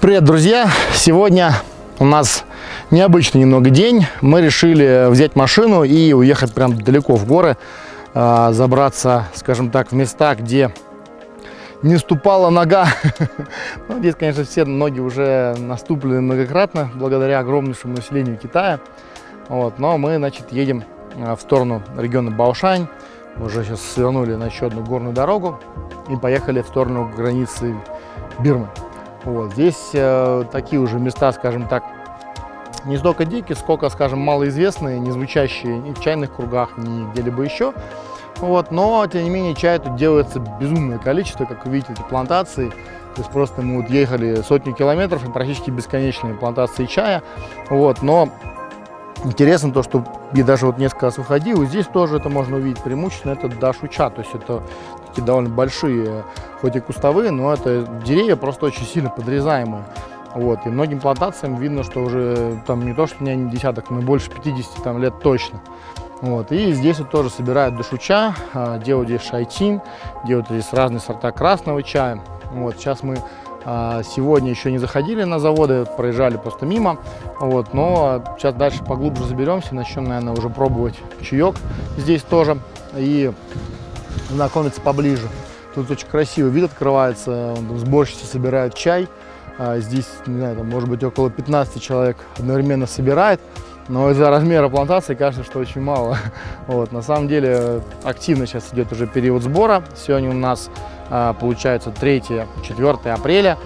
Привет, друзья! Сегодня у нас необычный немного день. Мы решили взять машину и уехать прям далеко в горы, а, забраться, скажем так, в места, где не ступала нога. Ну, здесь, конечно, все ноги уже наступлены многократно, благодаря огромнейшему населению Китая. Вот, но мы, значит, едем а, в сторону региона Баошань. Уже сейчас свернули на еще одну горную дорогу и поехали в сторону границы Бирмы. Вот, здесь э, такие уже места, скажем так, не столько дикие, сколько, скажем, малоизвестные, не звучащие ни в чайных кругах, ни где-либо еще. Вот, но, тем не менее, чая тут делается безумное количество, как вы видите, эти плантации. То есть просто мы вот ехали сотни километров, и практически бесконечные плантации чая. Вот, но интересно то, что я даже вот несколько раз выходил, и здесь тоже это можно увидеть преимущественно, это дашуча, то есть это такие довольно большие, хоть и кустовые, но это деревья просто очень сильно подрезаемые. Вот, и многим плантациям видно, что уже там не то, что не десяток, но больше 50 там, лет точно. Вот, и здесь вот тоже собирают душуча, а, делают здесь шайтин, делают здесь разные сорта красного чая. Вот, сейчас мы а, сегодня еще не заходили на заводы, проезжали просто мимо. Вот, но сейчас дальше поглубже заберемся, начнем, наверное, уже пробовать чаек здесь тоже и знакомиться поближе. Тут очень красивый вид открывается, сборщицы собирают чай. А, здесь, не знаю, там, может быть, около 15 человек одновременно собирает. Но из-за размера плантации кажется, что очень мало. Вот, на самом деле активно сейчас идет уже период сбора. Сегодня у нас а, получается 3-4 апреля.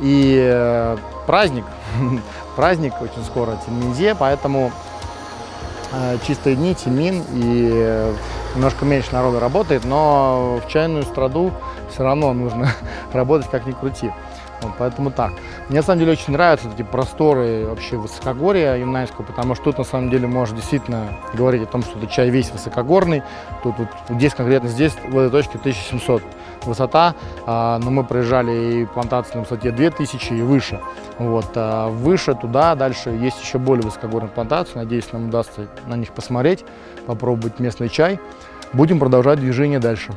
И э, праздник, праздник очень скоро, Тиньминзе, поэтому чистые дни, Тимин, и э, немножко меньше народу работает, но в чайную страду все равно нужно работать как ни крути. Вот, поэтому так. Мне на самом деле очень нравятся эти просторы вообще высокогорья Юнайского, потому что тут на самом деле можно действительно говорить о том, что это чай весь высокогорный. Тут вот здесь конкретно здесь в этой точке 1700 высота, а, но мы проезжали и плантации на высоте 2000 и выше. Вот, а выше туда дальше есть еще более высокогорные плантации. Надеюсь, нам удастся на них посмотреть, попробовать местный чай. Будем продолжать движение дальше.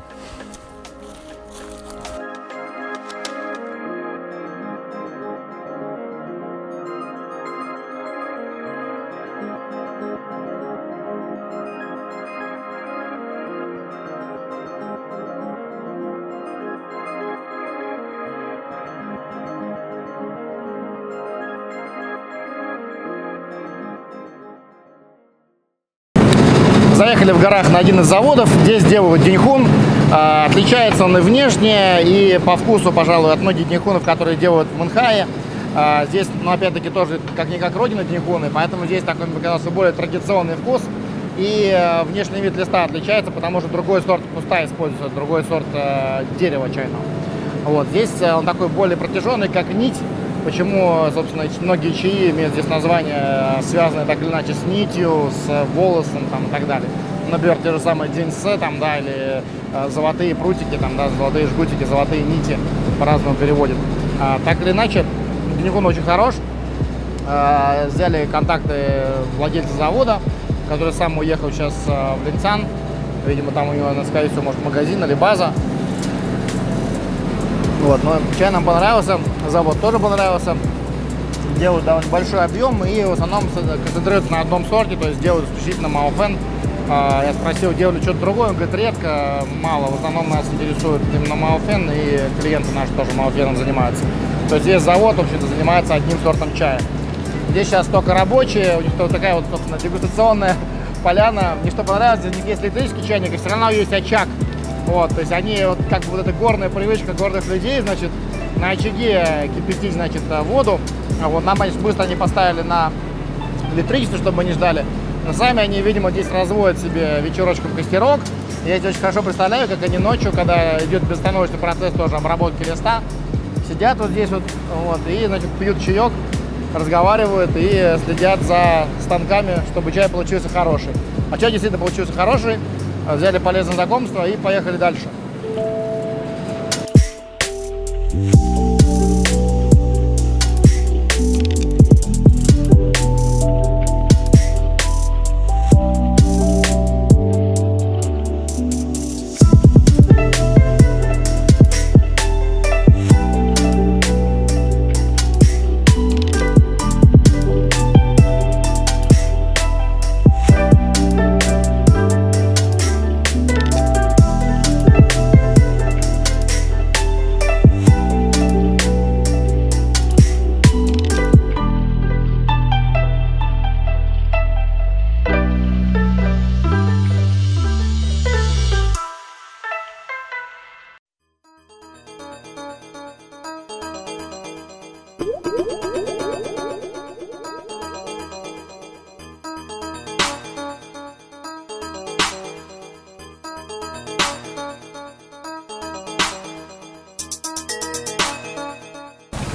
Заехали в горах на один из заводов. Здесь делают деньхун. А, отличается он и внешне, и по вкусу, пожалуй, от многих деньхунов, которые делают в Мунхае. А, здесь, ну, опять-таки, тоже как-никак родина деньхуны, поэтому здесь такой, мне казался, более традиционный вкус. И э, внешний вид листа отличается, потому что другой сорт куста используется, другой сорт э, дерева чайного. Вот. Здесь э, он такой более протяженный, как нить. Почему, собственно, многие чаи имеют здесь название, связанное так или иначе с нитью, с волосом там, и так далее. Например, те же самые деньсы, там, да, или э, золотые прутики, там, да, золотые жгутики, золотые нити, по-разному переводят. А, так или иначе, Бенегун очень хорош. А, взяли контакты владельца завода, который сам уехал сейчас а, в Линцан. Видимо, там у него, скорее всего, может, магазин или база. Вот, но чай нам понравился, завод тоже понравился. Делают довольно большой объем и в основном концентрируются на одном сорте, то есть делают исключительно Мауфен. А, я спросил, делали что-то другое, он говорит, редко, мало. В основном нас интересует именно Мауфен, и клиенты наши тоже Мауфеном занимаются. То есть здесь завод, в общем-то, занимается одним сортом чая. Здесь сейчас только рабочие, у них вот такая вот, собственно, дегустационная поляна. Мне что понравилось, них есть электрический чайник, и все равно есть очаг вот, то есть они, вот как бы вот эта горная привычка горных людей, значит, на очаге кипятить, значит, воду. А вот нам, значит, быстро они поставили на электричество, чтобы они ждали. Но сами они, видимо, здесь разводят себе вечерочком костерок. Я эти очень хорошо представляю, как они ночью, когда идет безостановочный процесс тоже обработки листа, сидят вот здесь вот, вот и, значит, пьют чаек, разговаривают и следят за станками, чтобы чай получился хороший. А чай действительно получился хороший, взяли полезное знакомство и поехали дальше.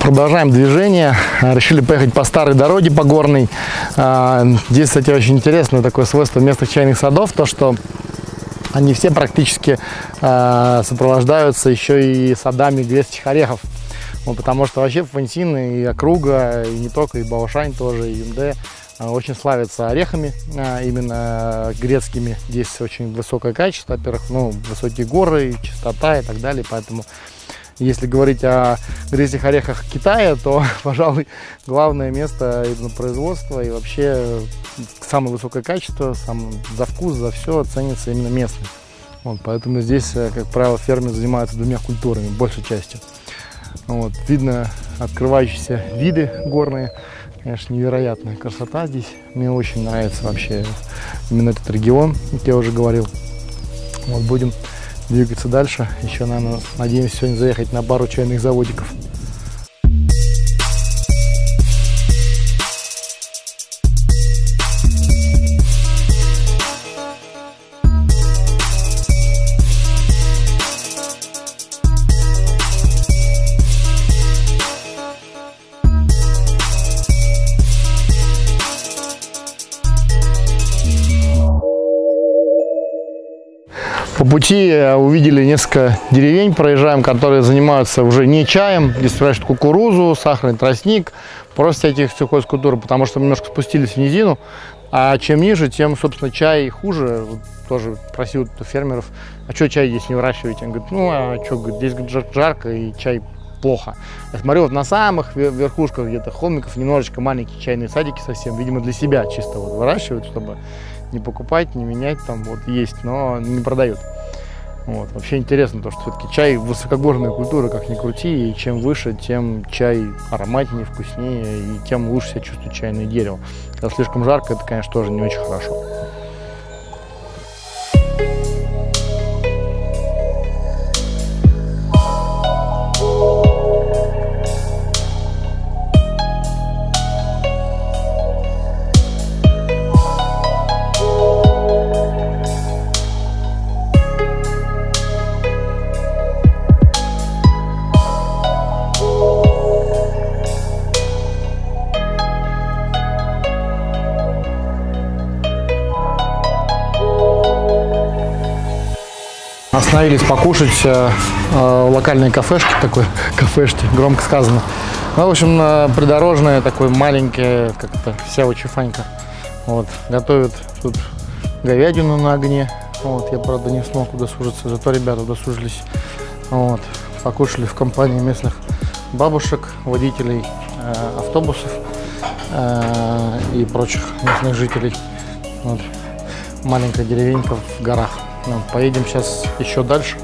Продолжаем движение. Решили поехать по старой дороге, по горной. А, здесь, кстати, очень интересное такое свойство местных чайных садов, то, что они все практически а, сопровождаются еще и садами грецких орехов. Ну, потому что вообще Фонсин и округа, и не только, и Баушань тоже, и Юнде очень славятся орехами, именно грецкими. Здесь очень высокое качество, во-первых, ну, высокие горы, чистота и так далее, поэтому если говорить о грецких орехах Китая, то, пожалуй, главное место именно производства и вообще самое высокое качество, сам, за вкус, за все ценится именно местным. Вот, поэтому здесь, э, как правило, фермер занимается двумя культурами, большей частью. Вот, видно открывающиеся виды горные. Конечно, невероятная красота здесь. Мне очень нравится вообще именно этот регион, как я уже говорил. Вот будем двигаться дальше. Еще, наверное, надеемся сегодня заехать на пару чайных заводиков. Пути э, увидели несколько деревень, проезжаем, которые занимаются уже не чаем, здесь выращивают кукурузу, сахарный тростник, просто этих сельхозкультур, потому что мы немножко спустились в низину, а чем ниже, тем, собственно, чай хуже. Вот тоже просил фермеров, а что чай здесь не выращиваете? Он говорит, ну, а что, здесь жарко и чай плохо. Я смотрю, вот на самых верхушках где-то холмиков немножечко маленькие чайные садики совсем, видимо, для себя чисто вот выращивают, чтобы не покупать, не менять, там вот есть, но не продают. Вот. Вообще интересно то, что все-таки чай высокогорная культура, как ни крути, и чем выше, тем чай ароматнее, вкуснее, и тем лучше себя чувствует чайное дерево. Когда слишком жарко, это, конечно, тоже не очень хорошо. Остановились покушать э, э, локальные кафешки, такой кафешки, громко сказано. Ну, в общем, э, придорожное, такое маленькое, как-то сяо чифанька. Вот, готовят тут говядину на огне. Вот, я, правда, не смог удосужиться, зато ребята удосужились. Вот, покушали в компании местных бабушек, водителей э, автобусов э, и прочих местных жителей. Вот, маленькая деревенька в горах. Ну, поедем сейчас еще дальше.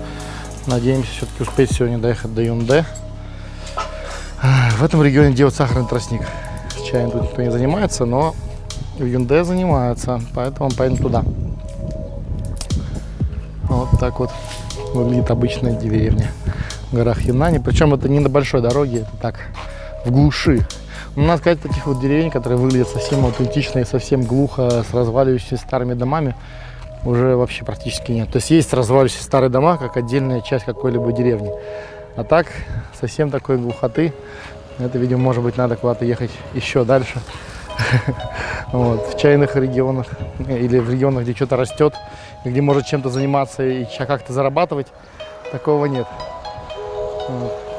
Надеемся все-таки успеть сегодня доехать до Юнде. В этом регионе делают сахарный тростник. Чаем тут никто не занимается, но в Юнде занимаются, поэтому поедем туда. Вот так вот выглядит обычная деревня в горах Юнани. Причем это не на большой дороге, это так, в глуши. У нас сказать, таких вот деревень, которые выглядят совсем аутентично и совсем глухо, с разваливающимися старыми домами, уже вообще практически нет. То есть есть разваливающиеся старые дома, как отдельная часть какой-либо деревни. А так, совсем такой глухоты, это, видимо, может быть, надо куда-то ехать еще дальше. Вот, в чайных регионах или в регионах, где что-то растет, где может чем-то заниматься и как-то зарабатывать, такого нет. Вот.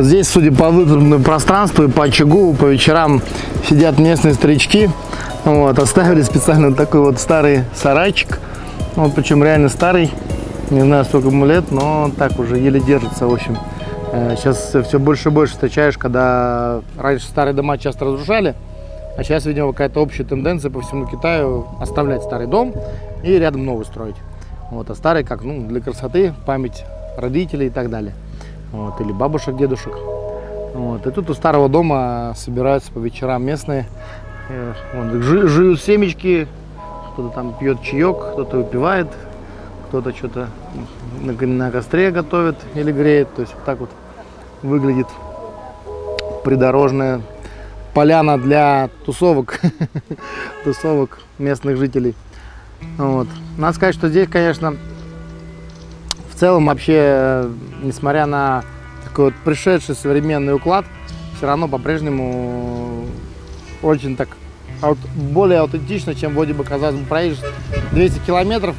Вот здесь, судя по выгруженному пространству и по очагу, по вечерам сидят местные старички. Вот, оставили специально такой вот старый сарайчик. Вот, причем реально старый. Не знаю, сколько ему лет, но так уже еле держится, в общем. Сейчас э, все больше и больше встречаешь, когда раньше старые дома часто разрушали, а сейчас, видимо, какая-то общая тенденция по всему Китаю оставлять старый дом и рядом новый строить. Вот, а старый как, ну, для красоты, память родителей и так далее. Вот, или бабушек, дедушек. Вот. И тут у старого дома собираются по вечерам местные. Э, жи- жуют семечки, кто-то там пьет чаек, кто-то выпивает, кто-то что-то на, на костре готовит или греет. То есть вот так вот выглядит придорожная поляна для тусовок, тусовок местных жителей. Вот. Надо сказать, что здесь, конечно, целом вообще, несмотря на такой вот пришедший современный уклад, все равно по-прежнему очень так более аутентично, чем вроде бы, казалось бы, проедешь 200 километров.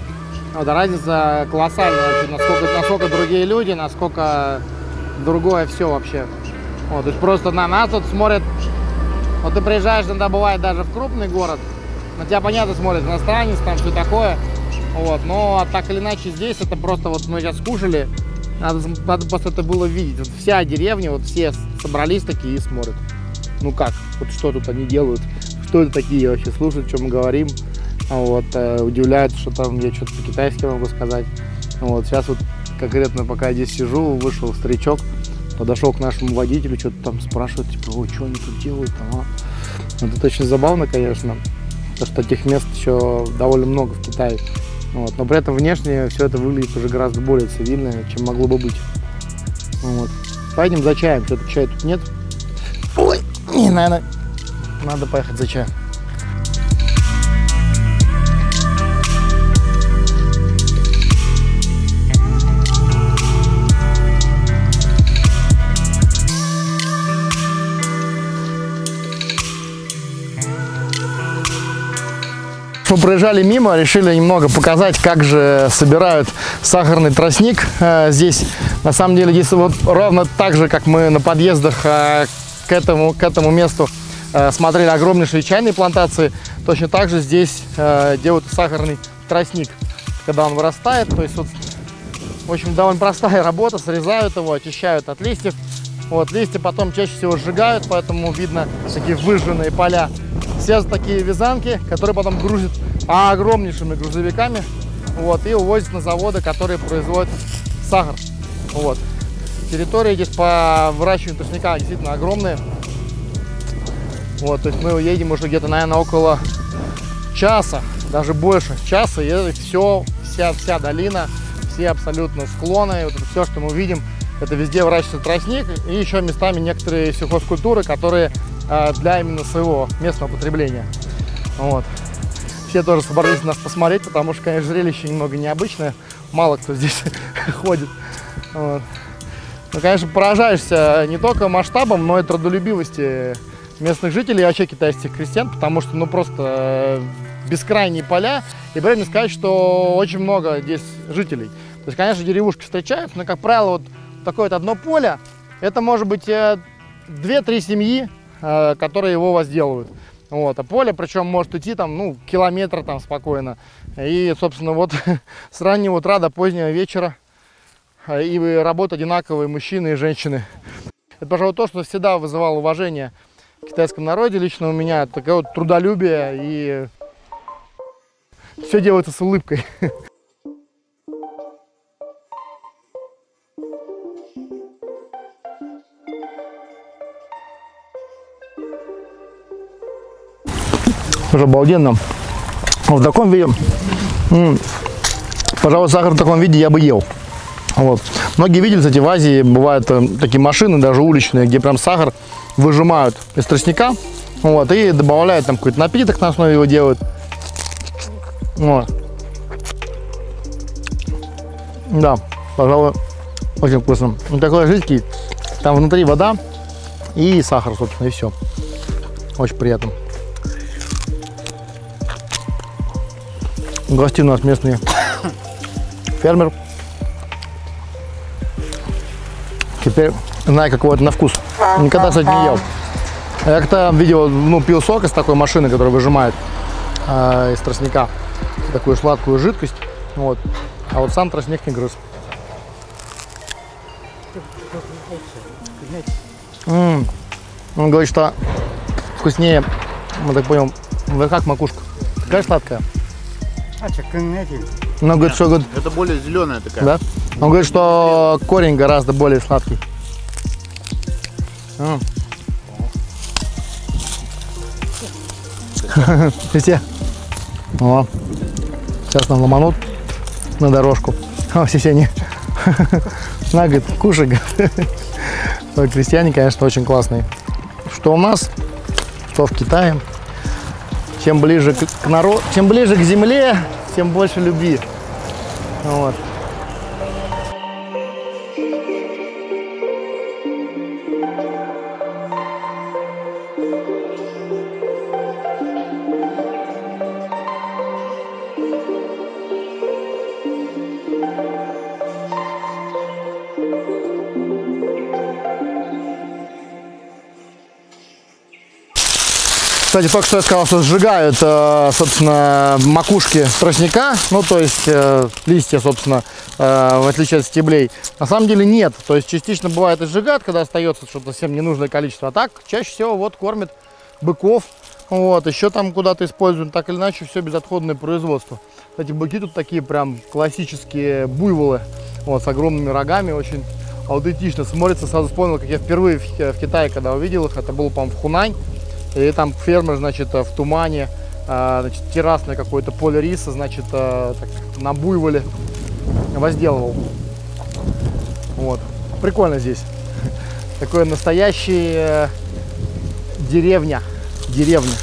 Вот, разница колоссальная вообще, насколько, насколько другие люди, насколько другое все вообще. Вот, то есть просто на нас тут смотрят, вот ты приезжаешь, иногда бывает даже в крупный город, на тебя понятно смотрят иностранец, там все такое, вот, но так или иначе здесь это просто вот мы сейчас кушали, надо, надо просто это было видеть. Вот вся деревня, вот все собрались такие и смотрят. Ну как, вот что тут они делают, что это такие вообще, слушают, что мы говорим, А вот, э, удивляются, что там я что-то по-китайски могу сказать. Вот, сейчас вот конкретно пока я здесь сижу, вышел старичок, подошел к нашему водителю, что-то там спрашивает, типа, ой, что они тут делают там, а?» Это очень забавно, конечно, потому что таких мест еще довольно много в Китае. Вот. Но при этом внешне все это выглядит уже гораздо более цивильно, чем могло бы быть. Вот. Пойдем за чаем, что-то чая тут нет. Ой, не, наверное, надо поехать за чаем. Мы проезжали мимо, решили немного показать, как же собирают сахарный тростник э, здесь. На самом деле здесь вот ровно так же, как мы на подъездах э, к, этому, к этому месту э, смотрели огромнейшие чайные плантации, точно так же здесь делают сахарный тростник, когда он вырастает. То есть вот, в общем, довольно простая работа, срезают его, очищают от листьев. Вот, листья потом чаще всего сжигают, поэтому видно такие выжженные поля. Все такие вязанки, которые потом грузят огромнейшими грузовиками вот, и увозят на заводы, которые производят сахар. Вот. Территория здесь по выращиванию тростника действительно огромная. Вот, то есть мы едем уже где-то, наверное, около часа, даже больше часа, и это все, вся, вся долина, все абсолютно склоны, вот это все, что мы видим, это везде выращивается тростник, и еще местами некоторые сельхозкультуры, которые для именно своего местного потребления. Вот. Все тоже собрались нас посмотреть, потому что, конечно, зрелище немного необычное, мало кто здесь ходит. Вот. Ну, конечно, поражаешься не только масштабом, но и трудолюбивости местных жителей вообще китайских крестьян, потому что, ну, просто э, бескрайние поля, и этом сказать, что очень много здесь жителей. То есть, конечно, деревушки встречаются, но, как правило, вот такое вот одно поле, это может быть э, 2-3 семьи, э, которые его возделывают. Вот, а поле, причем может идти там, ну, километр там спокойно. И, собственно, вот с раннего утра до позднего вечера э, и работают одинаковые мужчины и женщины. Это, пожалуй, то, что всегда вызывало уважение в китайском народе. Лично у меня такое вот трудолюбие и все делается с улыбкой. Уже обалденно. В таком виде, пожалуй, сахар в таком виде я бы ел. Вот. Многие видели, кстати, в Азии бывают э, такие машины, даже уличные, где прям сахар выжимают из тростника, вот, и добавляют там какой-то напиток на основе его делают. Вот. Да, пожалуй, очень вкусно. Он такой жидкий, там внутри вода и сахар, собственно, и все. Очень приятно. Гости у нас местный фермер. Теперь знаю, какой это на вкус. Никогда, кстати, не ел. Я как-то видел, ну, пил сок из такой машины, которая выжимает э, из тростника такую сладкую жидкость. Вот. А вот сам тростник не грыз. Он говорит, что вкуснее, мы так понял, как макушка. Какая сладкая. Но ну, говорит, что говорит, это более зеленая такая. Да? Он говорит, что корень гораздо более сладкий. Все. О, сейчас нам ломанут на дорожку. А, О, сисяне. На, говорит, кушай, говорит. Крестьяне, конечно, очень классные. Что у нас, что в Китае. Чем ближе к, к народу, чем ближе к земле, тем больше любви. Вот. Кстати, только что я сказал, что сжигают, э, собственно, макушки тростника, ну, то есть э, листья, собственно, э, в отличие от стеблей. На самом деле нет, то есть частично бывает и сжигают, когда остается что-то совсем ненужное количество, а так чаще всего вот кормят быков, вот, еще там куда-то используют, так или иначе, все безотходное производство. Кстати, быки тут такие прям классические буйволы, вот, с огромными рогами, очень аутентично смотрится. Сразу вспомнил, как я впервые в, Китае, когда увидел их, это было, по-моему, в Хунань. И там фермер, значит, в тумане, а, значит, террасное какое-то поле риса, значит, а, так, на буйволе возделывал. Вот. Прикольно здесь. Такое настоящая деревня. Деревня.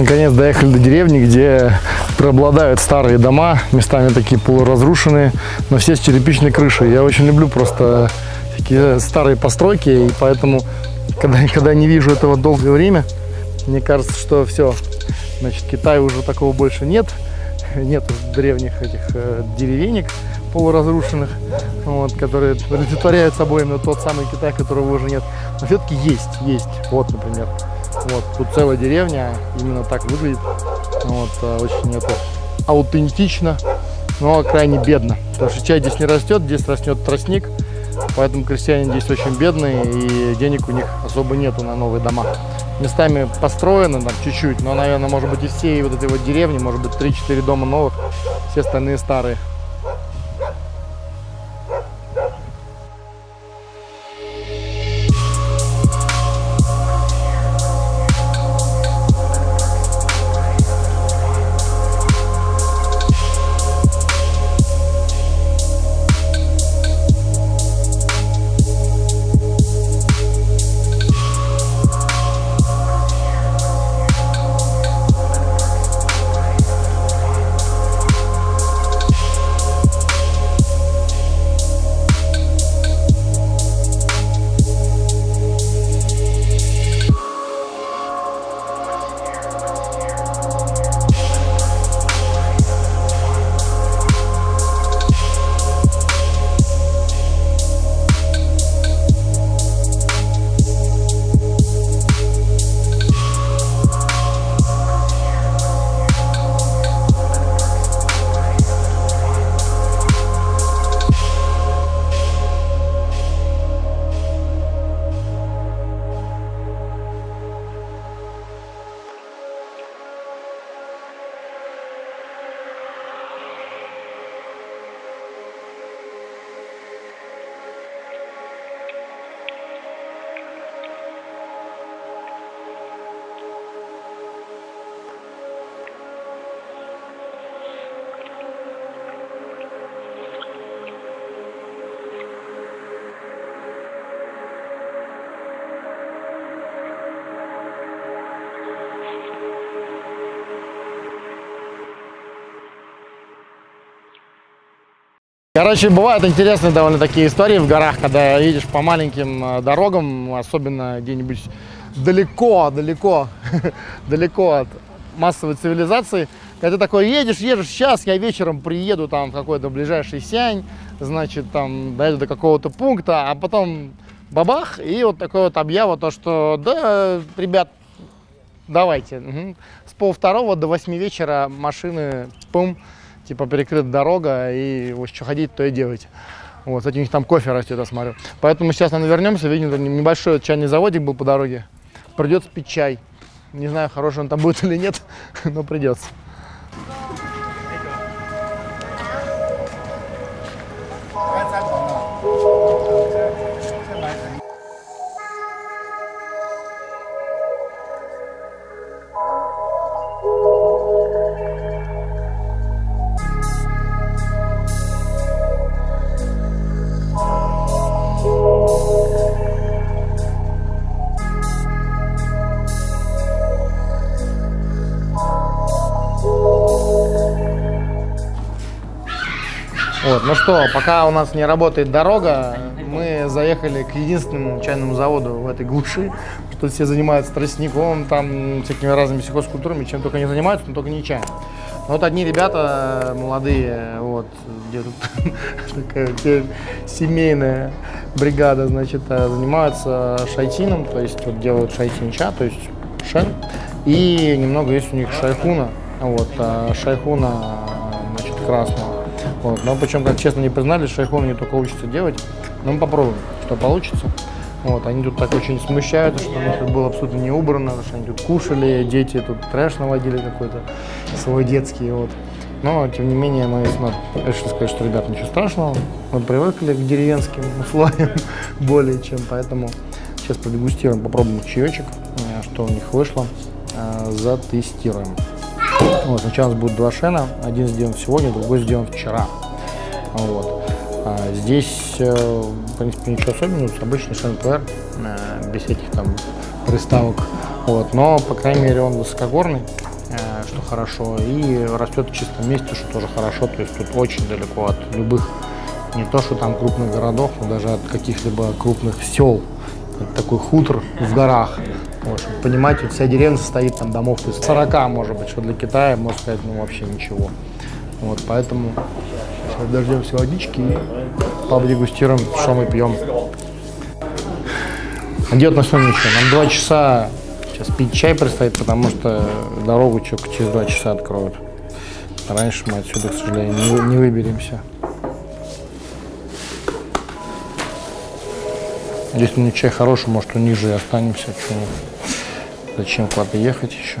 Наконец доехали до деревни, где преобладают старые дома, местами такие полуразрушенные, но все с черепичной крышей. Я очень люблю просто такие старые постройки, и поэтому, когда, когда не вижу этого долгое время, мне кажется, что все, значит, Китая уже такого больше нет, нет древних этих э, деревенек полуразрушенных, вот, которые олицетворяют собой именно тот самый Китай, которого уже нет. Но все-таки есть, есть. Вот, например. Вот, тут целая деревня, именно так выглядит. Вот, э, очень это аутентично, но крайне бедно. Потому что чай здесь не растет, здесь растет тростник, поэтому крестьяне здесь очень бедные и денег у них особо нету на новые дома. Местами построено там чуть-чуть, но, наверное, может быть, из всей вот этой вот деревни, может быть, 3-4 дома новых, все остальные старые. Короче, бывают интересные довольно такие истории в горах, когда едешь по маленьким э, дорогам, особенно где-нибудь далеко, далеко, далеко от массовой цивилизации. Когда ты такой едешь, едешь, сейчас я вечером приеду там в какой-то ближайший сянь, значит, там доеду до какого-то пункта, а потом бабах, и вот такое вот объява, то, что, да, ребят, давайте. Угу. С пол второго до восьми вечера машины, пум, типа перекрыта дорога, и вот что ходить, то и делать. Вот, кстати, у них там кофе растет, я смотрю. Поэтому сейчас, наверное, вернемся. Видим, небольшой чайный заводик был по дороге. Придется пить чай. Не знаю, хороший он там будет или нет, но придется. Ну что, пока у нас не работает дорога, мы заехали к единственному чайному заводу в этой глуши, что все занимаются тростником, там всякими разными сельхозкультурами, чем только не занимаются, но только не чаем. Вот одни ребята молодые, вот, где тут такая теперь семейная бригада, значит, э, занимаются шайтином, то есть вот делают шайтинча, то есть шен, и немного есть у них шайхуна, вот, а шайхуна, значит, красного. Вот. Но причем, как честно, не признали, шайхун не только учатся делать. Но мы попробуем, что получится. Вот, они тут так очень смущаются, что у них тут было абсолютно не убрано, что они тут кушали, дети тут трэш наводили какой-то свой детский. Вот. Но, тем не менее, мы решили сказать, что, ребят, ничего страшного. Мы привыкли к деревенским условиям более чем, поэтому сейчас продегустируем, попробуем чаечек, э, что у них вышло, э, затестируем. Вот, сначала у нас будет два шена, один сделан сегодня, другой сделан вчера. Вот. А здесь, э, в принципе, ничего особенного, обычный шен ПР, э, без этих там приставок. Вот. Но, по крайней мере, он высокогорный, э, что хорошо, и растет в чистом месте, что тоже хорошо. То есть тут очень далеко от любых, не то что там крупных городов, но даже от каких-либо крупных сел. Такой хутор в горах. Вот, чтобы понимать, вот вся деревня состоит там домов из 40, может быть, что для Китая, можно сказать, ну вообще ничего. Вот, поэтому сейчас дождемся водички и подегустируем, что мы пьем. А делать на что ничего. Нам два часа сейчас пить чай предстоит, потому что дорогу через два часа откроют. Раньше мы отсюда, к сожалению, не, не выберемся. Если не чай хороший, может, ниже и останемся. Почему? Зачем куда-то ехать еще?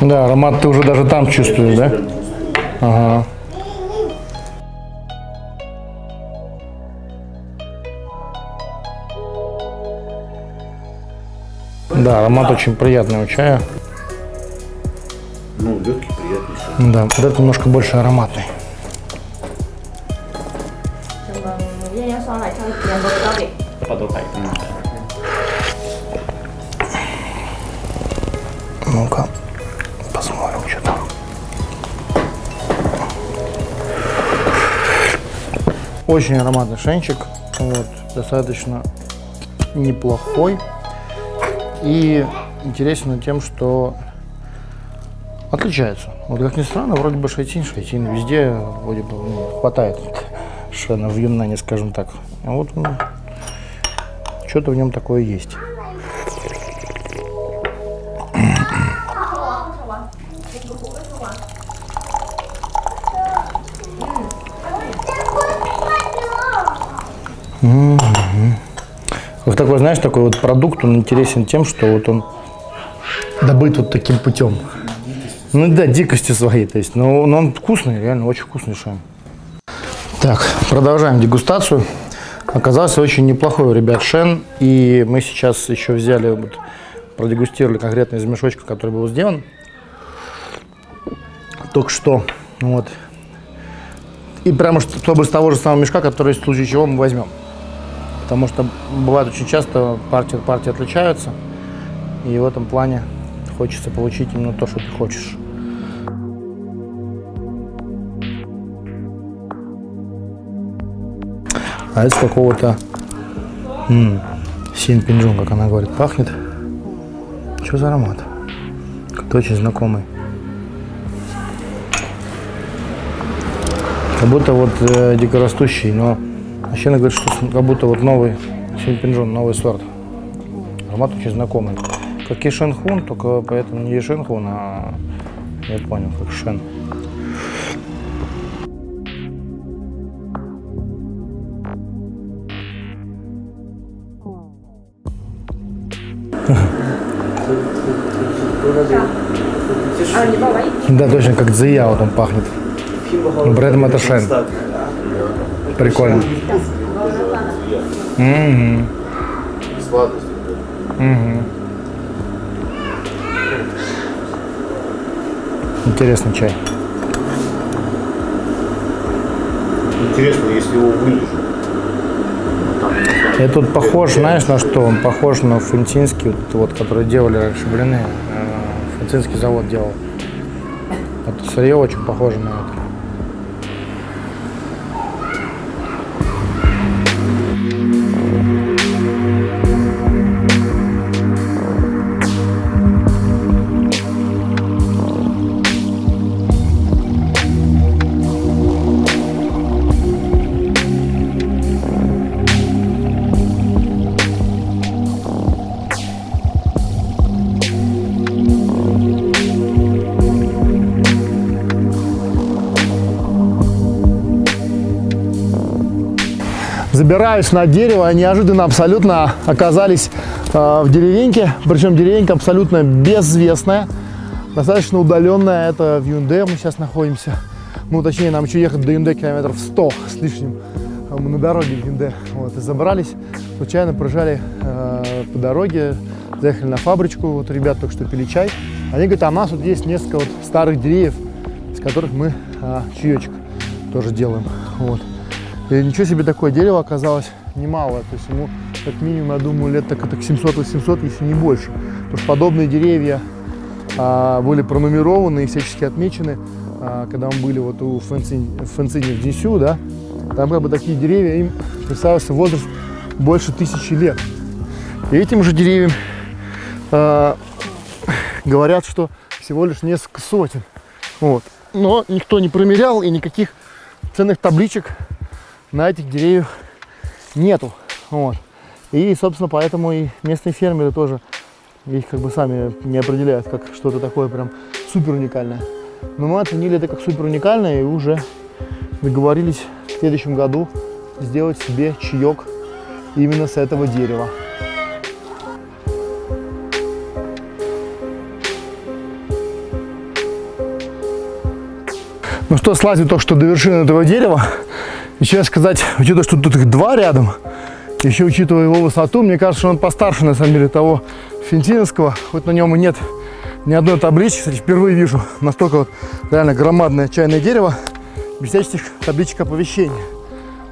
Да, аромат ты уже даже там чувствуешь, да? Ага. Да, аромат да. очень приятный у чая. Ну, легкий, приятный. Да, вот это немножко больше ароматный. Ну-ка, посмотрим, что там. Очень ароматный шенчик. Вот, достаточно неплохой. И интересен тем, что отличается. Вот как ни странно, вроде бы шайтин, шайтин, везде вроде бы ну, хватает шена в Юннане, скажем так. А вот он, что-то в нем такое есть. Знаешь, такой вот продукт, он интересен тем, что вот он добыт вот таким путем. Ну да, дикости свои, то есть, но, но он вкусный, реально очень вкусный шам. Так, продолжаем дегустацию. Оказался очень неплохой ребят шен, и мы сейчас еще взяли, вот, продегустировали конкретно из мешочка, который был сделан. Только что, вот. И прямо что- чтобы с того же самого мешка, который в случае чего мы возьмем. Потому что бывает очень часто партии от партии отличаются. И в этом плане хочется получить именно то, что ты хочешь. А с какого-то м, Син Пинджун, как она говорит, пахнет. Что за аромат? Как-то очень знакомый. Как будто вот э, дикорастущий, но мужчина говорит, что как будто вот новый синьпинжон, новый сорт. Аромат очень знакомый. Как кишенхун, только поэтому не ешенхун, а я понял, как шен. Да, точно, как дзия вот он пахнет. Ну, при этом это шен. Прикольно. Мгм. Сладость. Мгм. Интересный чай. Интересно, если его вылежу. Я тут похож, знаешь, на что? Он похож на фунтинский, вот, вот, который делали раньше блины. э, Фунтинский завод делал. Вот сырье очень похоже на это. Забираюсь на дерево, и неожиданно абсолютно оказались э, в деревеньке, причем деревенька абсолютно безвестная, достаточно удаленная, это в Юнде мы сейчас находимся, ну точнее нам еще ехать до Юнде километров 100 с лишним, А мы на дороге в Юнде, вот, и забрались, случайно проезжали э, по дороге, заехали на фабричку, вот ребят только что пили чай, они говорят, а у нас тут есть несколько вот старых деревьев, из которых мы а, чаечек тоже делаем, вот. И ничего себе такое дерево оказалось немалое. То есть ему как минимум, я думаю, лет так, так 700-800, если не больше. Потому что подобные деревья а, были пронумерованы и всячески отмечены, а, когда мы были вот у Фэнцини, в Дисю, да, там как бы такие деревья, им представился возраст больше тысячи лет. И этим же деревьям а, говорят, что всего лишь несколько сотен. Вот. Но никто не промерял и никаких ценных табличек на этих деревьях нету. Вот. И, собственно, поэтому и местные фермеры тоже их как бы сами не определяют как что-то такое прям супер уникальное. Но мы оценили это как супер уникальное и уже договорились в следующем году сделать себе чаек именно с этого дерева. Ну что, слазим только что до вершины этого дерева. Честно сказать, учитывая, что тут их два рядом, еще учитывая его высоту, мне кажется, что он постарше, на самом деле, того финтиновского. Хоть на нем и нет ни одной таблички. Кстати, впервые вижу настолько вот реально громадное чайное дерево без всяческих табличек оповещения.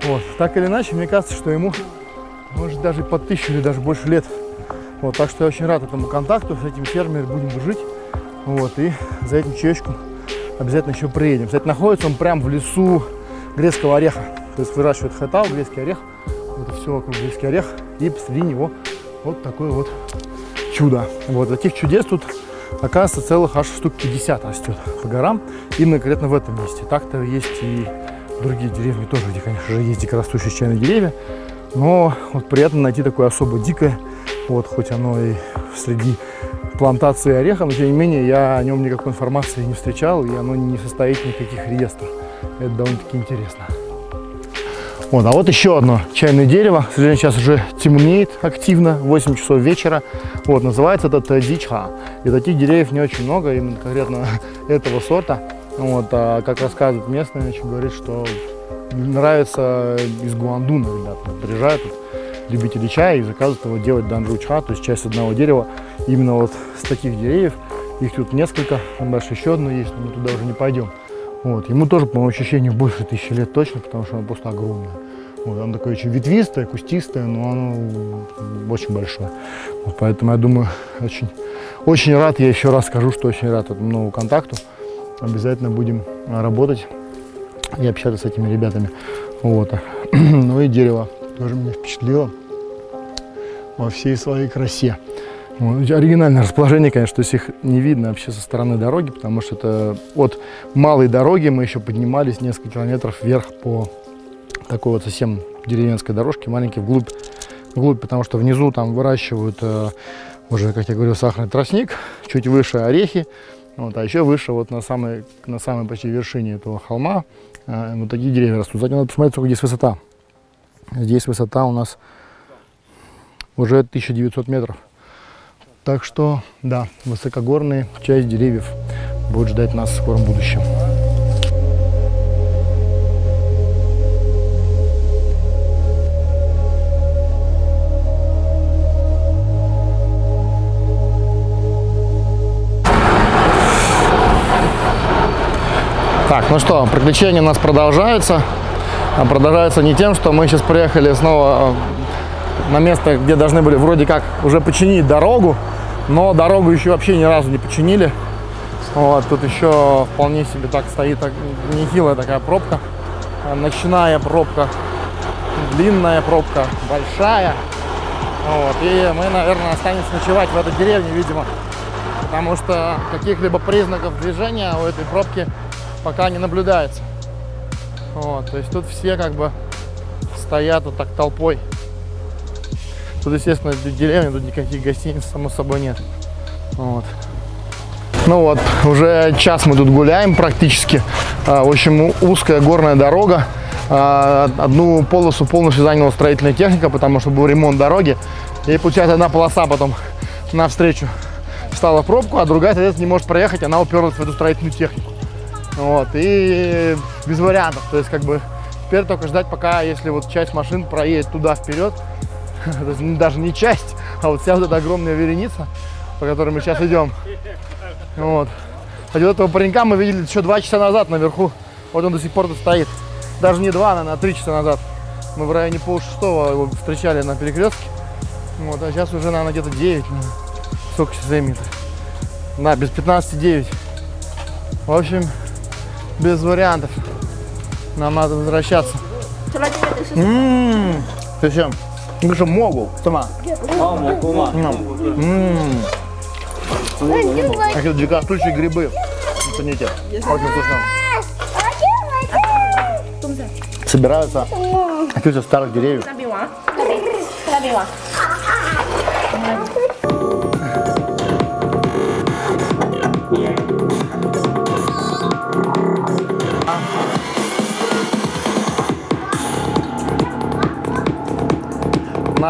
Вот. Так или иначе, мне кажется, что ему может даже под тысячу или даже больше лет. Вот, так что я очень рад этому контакту, с этим фермером будем дружить. Вот, и за этим чаечком обязательно еще приедем. Кстати, находится он прям в лесу грецкого ореха. То есть выращивают хэтау, грецкий орех. Вот все вокруг грецкий орех. И посреди него вот такое вот чудо. Вот таких чудес тут оказывается целых аж штук 50 растет по горам. Именно конкретно в этом месте. Так-то есть и другие деревни тоже, где, конечно же, есть дикорастущие чайные деревья. Но вот приятно найти такое особо дикое, вот, хоть оно и среди плантации ореха, но тем не менее я о нем никакой информации не встречал, и оно не состоит в никаких реестрах. Это довольно-таки интересно. Вот, а вот еще одно чайное дерево. К сейчас уже темнеет активно, 8 часов вечера. Вот, называется это Тадичха. И таких деревьев не очень много, именно конкретно этого сорта. Вот, а как рассказывают местные, значит, говорит, что нравится из Гуандуна, ребята. Приезжают тут любители чая и заказывают его делать данджучха, то есть часть одного дерева. Именно вот с таких деревьев. Их тут несколько, там дальше еще одно есть, но мы туда уже не пойдем. Вот. Ему тоже, по моему ощущению, больше тысячи лет точно, потому что оно просто огромное. Вот. Оно такое очень ветвистое, кустистое, но оно очень большое. Вот. Поэтому я думаю, очень, очень рад, я еще раз скажу, что очень рад этому новому контакту. Обязательно будем работать и общаться с этими ребятами. Вот. Ну и дерево тоже меня впечатлило во всей своей красе. Вот, Оригинальное расположение, конечно, то есть их не видно вообще со стороны дороги, потому что это от малой дороги мы еще поднимались несколько километров вверх по такой вот совсем деревенской дорожке, маленькой вглубь, вглубь, потому что внизу там выращивают э, уже, как я говорил, сахарный тростник, чуть выше орехи, вот, а еще выше, вот на самой, на самой почти вершине этого холма, э, вот такие деревья растут. Кстати, надо посмотреть, сколько здесь высота. Здесь высота у нас уже 1900 метров. Так что, да, высокогорная часть деревьев будет ждать нас в скором будущем. Так, ну что, приключения у нас продолжаются. А продолжаются не тем, что мы сейчас приехали снова э, на место, где должны были вроде как уже починить дорогу, но дорогу еще вообще ни разу не починили. Вот, тут еще вполне себе так стоит так, нехилая такая пробка. Э, Ночная пробка, длинная пробка, большая. Вот, и мы, наверное, останемся ночевать в этой деревне, видимо. Потому что каких-либо признаков движения у этой пробки пока не наблюдается. Вот, то есть тут все как бы стоят вот так толпой. Тут, естественно, деревня, тут никаких гостиниц, само собой, нет. Вот. Ну вот, уже час мы тут гуляем практически. А, В общем, узкая горная дорога. А, Одну полосу полностью заняла строительная техника, потому что был ремонт дороги. И получается одна полоса потом навстречу встала в пробку, а другая, соответственно, не может проехать, она уперлась в эту строительную технику. Вот, и без вариантов. То есть, как бы, теперь только ждать, пока, если вот часть машин проедет туда вперед, даже не часть, а вот вся вот эта огромная вереница, по которой мы сейчас идем. Вот. Кстати, вот этого паренька мы видели еще два часа назад наверху. Вот он до сих пор тут стоит. Даже не два, наверное, а три часа назад. Мы в районе полшестого его встречали на перекрестке. Вот, а сейчас уже, наверное, где-то 9. наверное. Сколько сейчас -то? Да, без 15-9. В общем, без вариантов. Нам надо возвращаться. Selanjutnya itu susu. Ммм, ты что? Ты что, могу? Сама. Ммм. Какие дикостущие грибы. Оцените. Очень вкусно. Собираются каких-то старых деревьев. Kita biwa.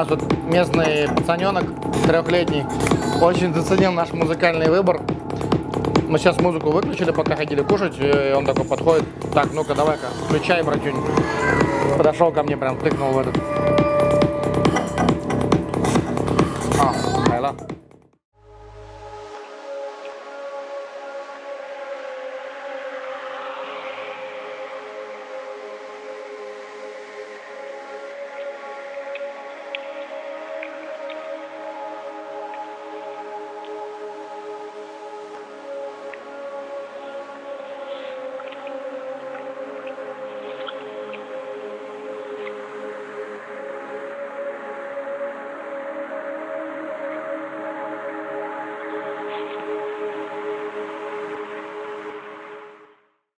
Нас тут местный пацаненок трехлетний очень заценил наш музыкальный выбор. Мы сейчас музыку выключили, пока ходили кушать, и он такой подходит. Так, ну-ка, давай-ка, включай, братюнь. Подошел ко мне, прям тыкнул в этот